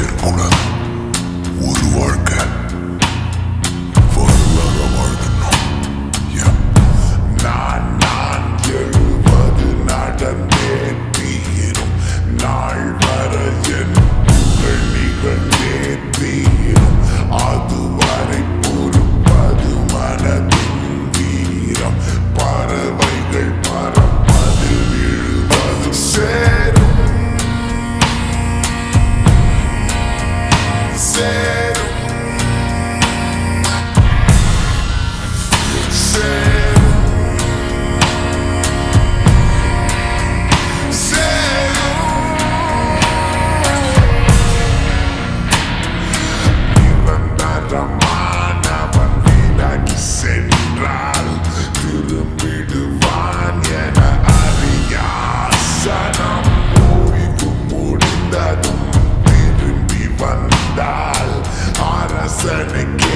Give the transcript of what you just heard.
que Sonic